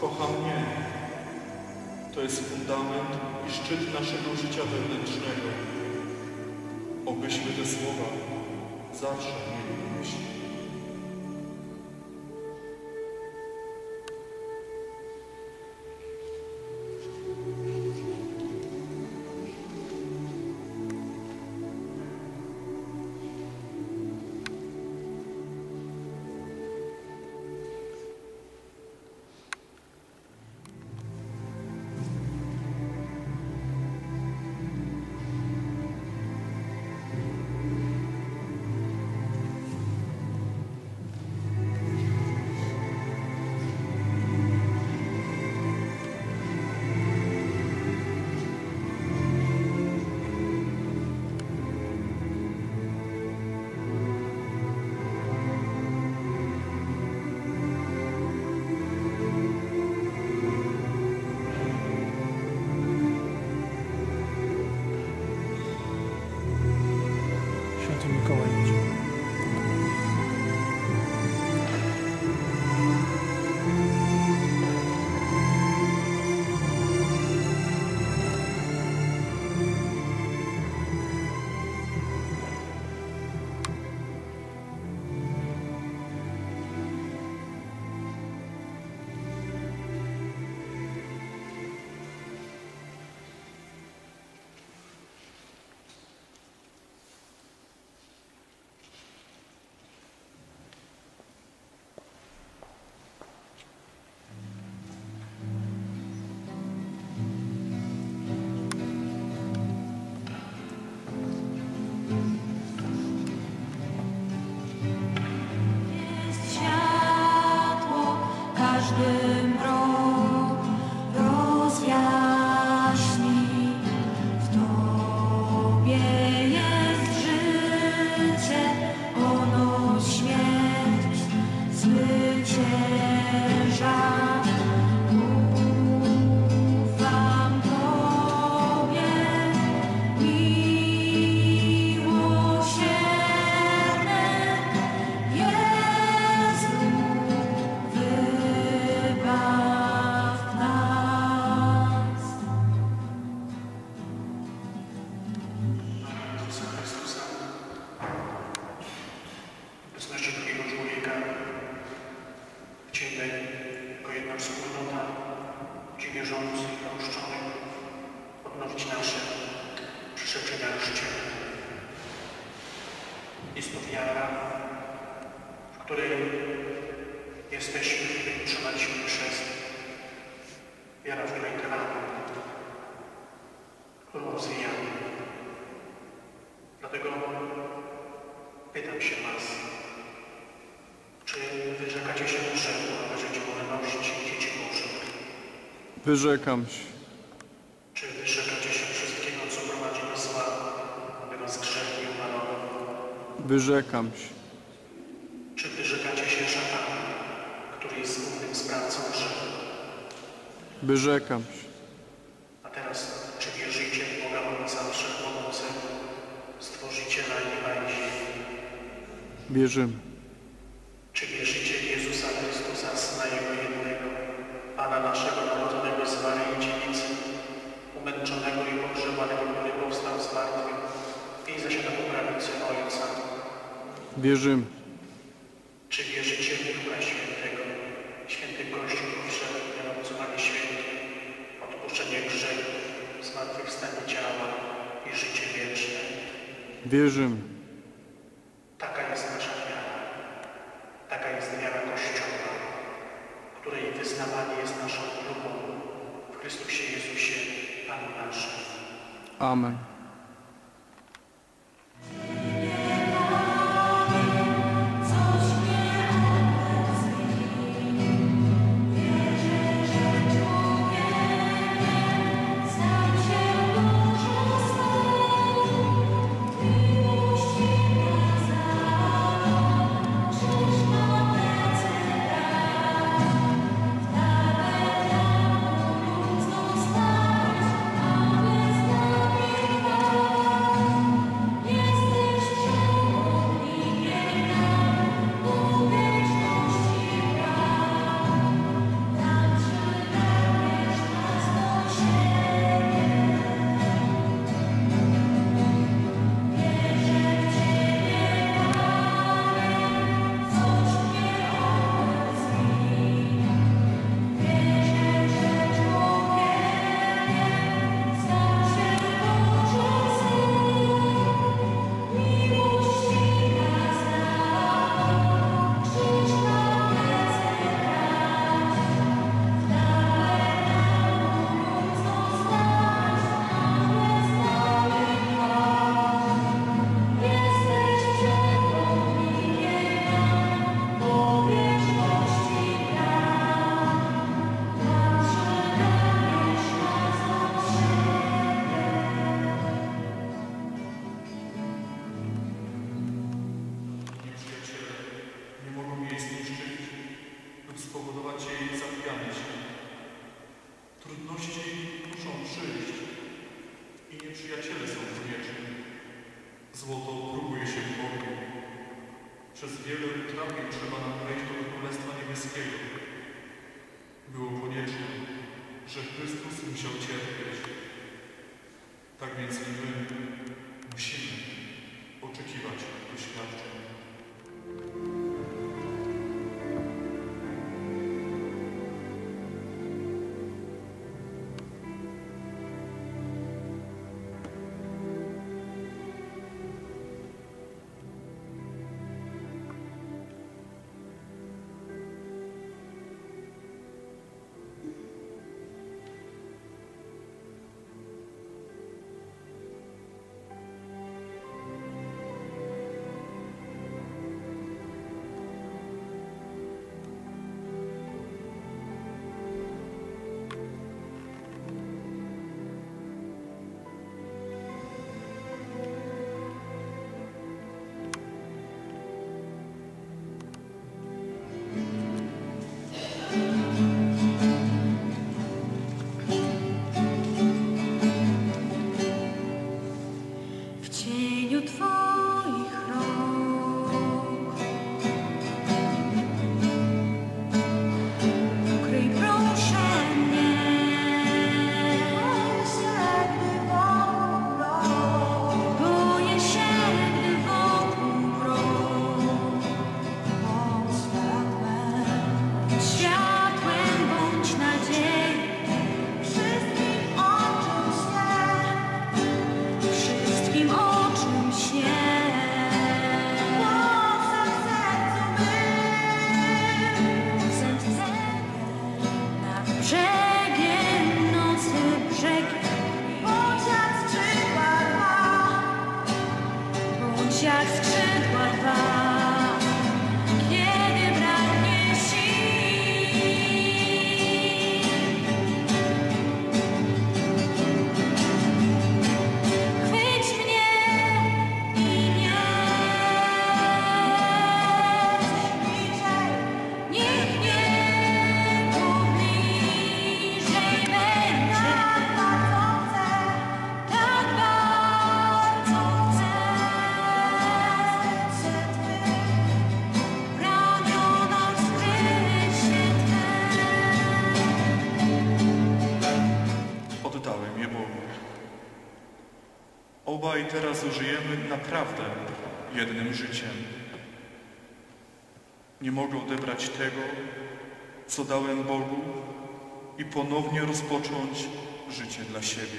Kocha mnie. To jest fundament i szczyt naszego życia wewnętrznego. Obyśmy te słowa zawsze mieli myśli. Wyrzekam się. Czy wyrzekacie się wszystkiego, co prowadzi do zła, by was grzech nie opanował? Wyrzekam się. Czy wyrzekacie się szatana, który jest głównym sprawcą grzechu? Wyrzekam się. A teraz, czy wierzycie w Boga Ojca Wszechmogącego, Stworzyciela Nieba i Ziemi? Wierzymy. wierzymy. Czy wierzycie w Ducha Świętego, Święty Kościół powszechny, obcowanie świętym, odpuszczenie grzechów, zmartwychwstanie ciała i życie wieczne? Wierzymy. Taka jest nasza wiara. Taka jest wiara Kościoła, której wyznawanie jest naszą próbą w Chrystusie Jezusie, Panu naszym. Amen. Teraz żyjemy naprawdę jednym życiem. Nie mogę odebrać tego, co dałem Bogu i ponownie rozpocząć życie dla siebie.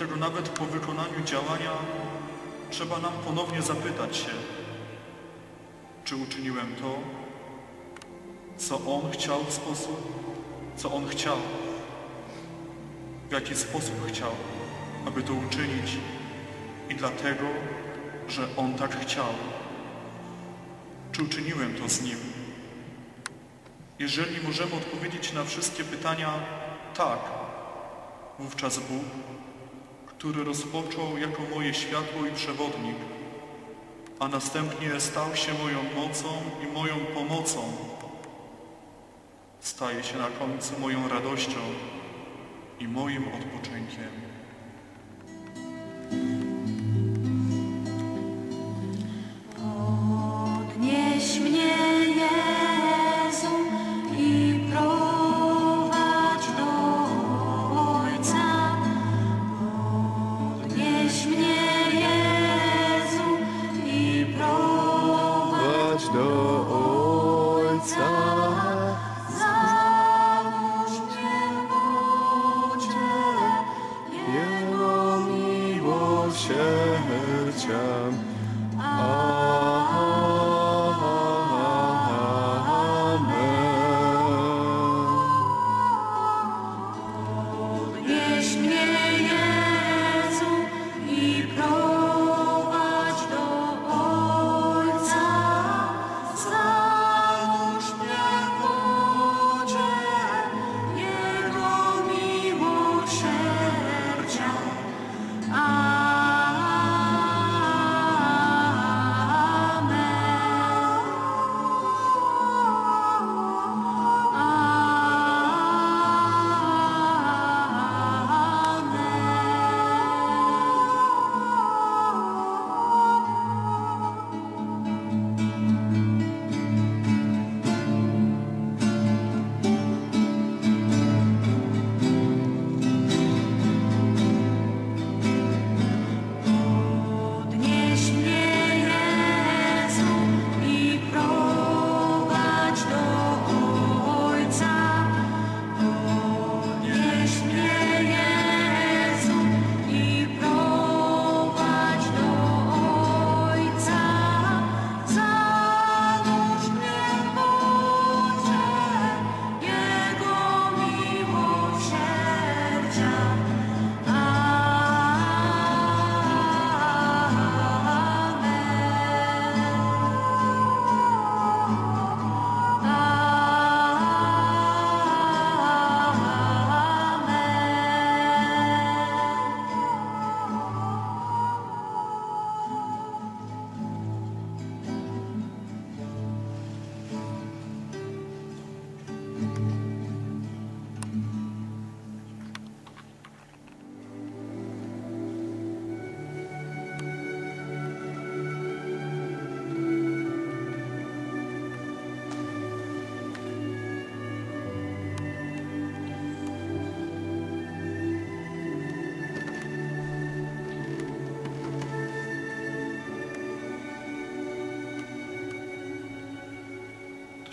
Dlatego nawet po wykonaniu działania trzeba nam ponownie zapytać się, czy uczyniłem to, co On chciał w sposób, co On chciał, w jaki sposób chciał, aby to uczynić i dlatego, że On tak chciał. Czy uczyniłem to z Nim? Jeżeli możemy odpowiedzieć na wszystkie pytania tak, wówczas Bóg, który rozpoczął jako moje światło i przewodnik, a następnie stał się moją mocą i moją pomocą, staje się na końcu moją radością i moim odpoczynkiem.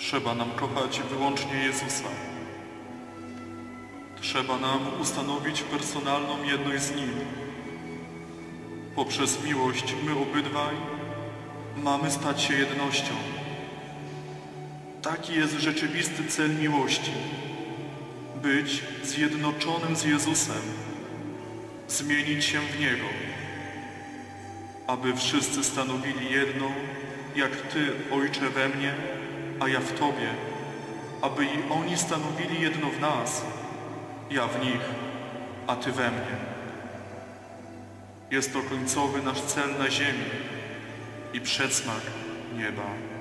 Trzeba nam kochać wyłącznie Jezusa. Trzeba nam ustanowić personalną jedność z Nim. Poprzez miłość my obydwaj mamy stać się jednością. Taki jest rzeczywisty cel miłości. Być zjednoczonym z Jezusem, zmienić się w Niego, aby wszyscy stanowili jedną, jak Ty, Ojcze, we mnie, a ja w Tobie, aby i oni stanowili jedno w nas, ja w nich, a Ty we mnie. Jest to końcowy nasz cel na ziemi i przedsmak nieba.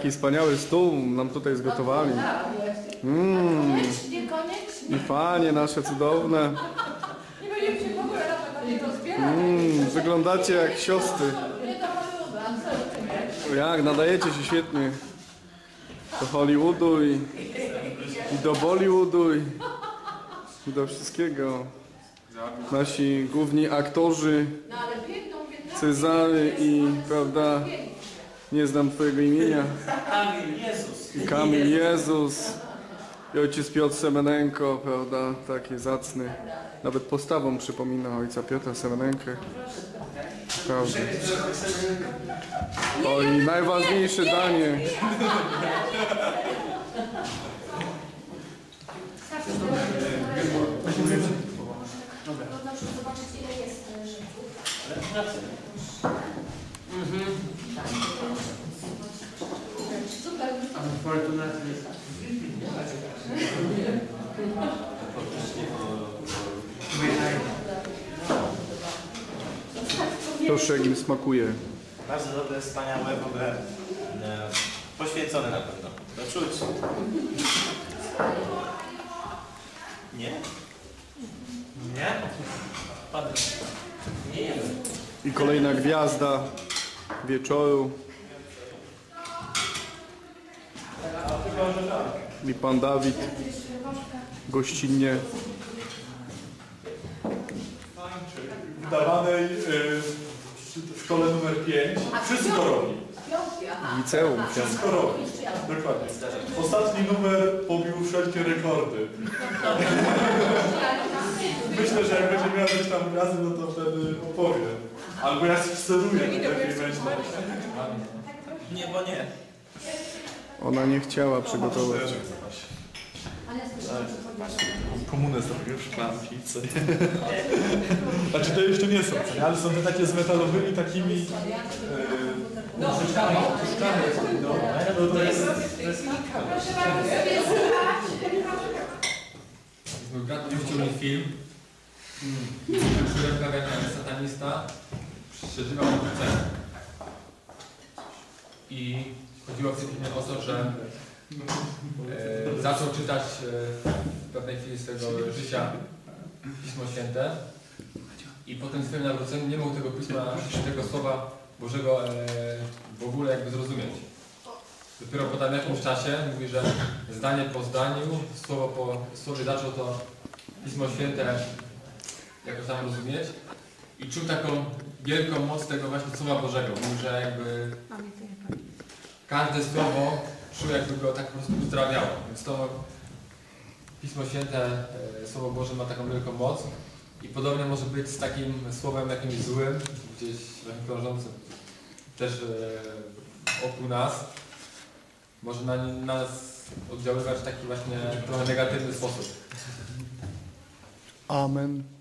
Taki wspaniały stół nam tutaj zgotowali. Koniecznie. i panie nasze cudowne. Mmm, wyglądacie jak siostry. Jak, nadajecie się świetnie. Do Hollywoodu i, i do Bollywoodu i, i do wszystkiego. Nasi główni aktorzy. Cezary i, prawda, nie znam twojego imienia. Kamil, Jezus. Kamil Jezus i ojciec Piotr Semenenko, prawda, taki zacny. Nawet postawą przypomina ojca Piotra Semenenkę. Prawda. O i najważniejsze danie. Można zobaczyć ile jest e, rzeczy. Super. Unfortunately. Proszę, jak im smakuje. Bardzo dobre, wspaniałe, w ogóle e, poświęcone na pewno. To czuć. Nie? Nie? Padłem. Nie jemy. I kolejna gwiazda wieczoru. I pan Dawid gościnnie. W dawanej y, w szkole numer 5 wszystko robi. Liceum. Wszystko robi. Dokładnie. Ostatni numer pobił wszelkie rekordy. Myślę, że jak będzie miał gdzieś tam razy, no to wtedy opowie. Albo ja steruję, lepiej będzie. Nie, bo nie. Ona nie chciała przygotować. O Komunę zrobił szklanki, co nie? Znaczy to jeszcze nie są, nie? ale są te takie z metalowymi takimi... Yy, no, szklane, no, no to jest... Mój brat puścił mi film. Człowiek pewien satanista przeżywał ulicę. I chodziło w o to, że e, zaczął czytać e, w pewnej chwili swojego życia Pismo Święte i po tym swoim nawróceniu nie mógł tego Pisma, tego Słowa Bożego e, w ogóle jakby zrozumieć. Dopiero po tam jakimś czasie mówi, że zdanie po zdaniu, słowo po słowie zaczął to Pismo Święte jakoś tam rozumieć i czuł taką wielką moc tego właśnie Słowa Bożego. Mówi, że jakby każde słowo czuł jakby go tak po prostu uzdrawiało. Więc to Pismo Święte, e, Słowo Boże ma taką wielką moc i podobnie może być z takim słowem jakimś złym, gdzieś właśnie krążącym też e, wokół nas. Może na nas oddziaływać w taki właśnie trochę negatywny sposób. Amen.